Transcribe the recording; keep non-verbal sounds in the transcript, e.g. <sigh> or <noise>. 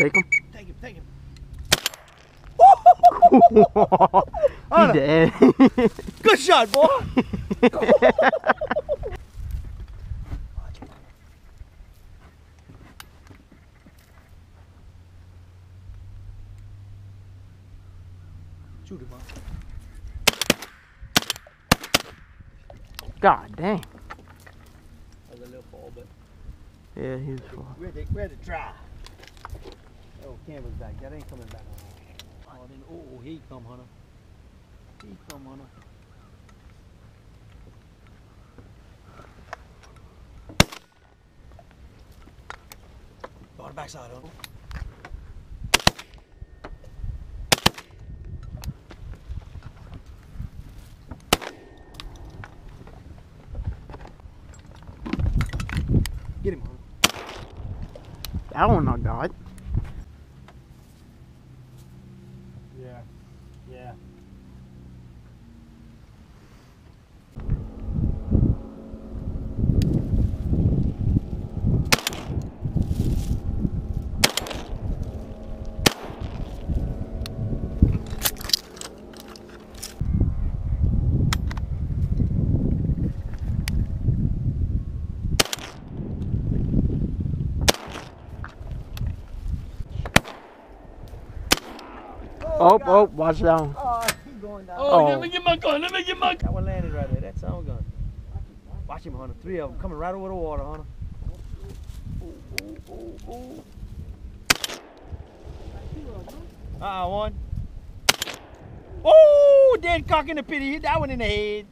Take him. Take him, take him. <laughs> he dead. <laughs> Good shot, boy. Shoot him, huh? God dang. That was a little fall, but Yeah, he was had we had to try. Oh, canvasback. That ain't coming back. Oh, then, oh, oh, he come, Hunter. He come, Hunter. Go on the backside, Uncle. Get him, Hunter. That one I got. Yeah. Yeah. Oh, oh, watch that. Oh, he's going down. Oh. let oh. me get my gun. Let me get my gun. That one landed right there. That sound gun. Watch him, Hunter. Three of them coming right over the water, Hunter. Ah, ooh, ooh, ooh, ooh. Uh-uh, one. Oh, dead cock in the pit. Hit that one in the head.